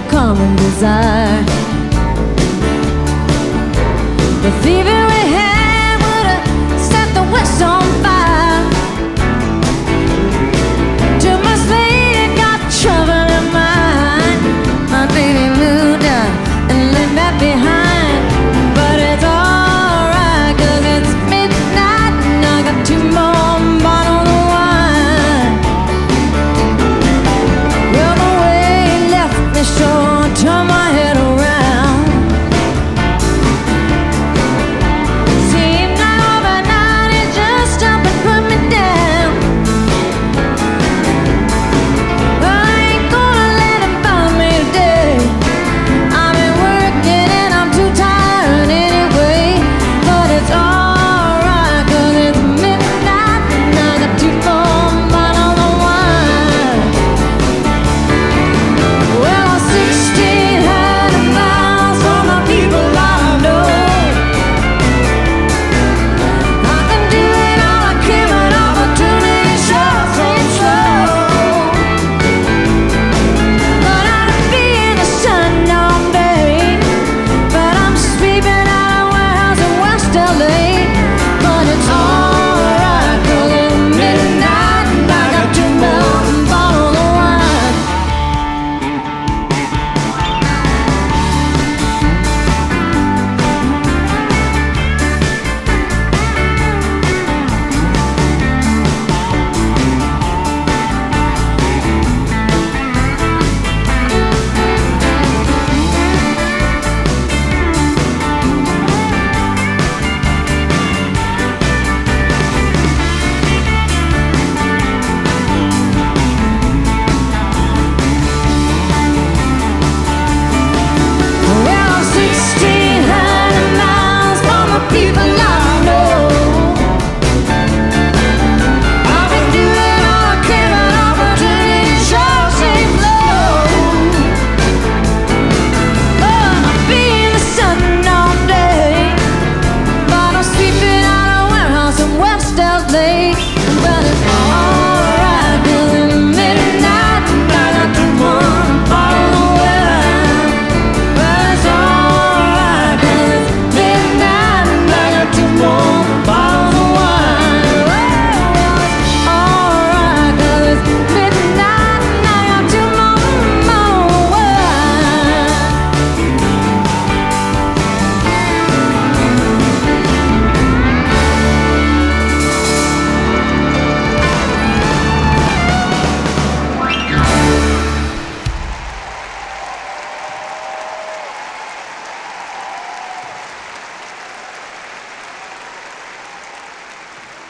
common desire. The thieving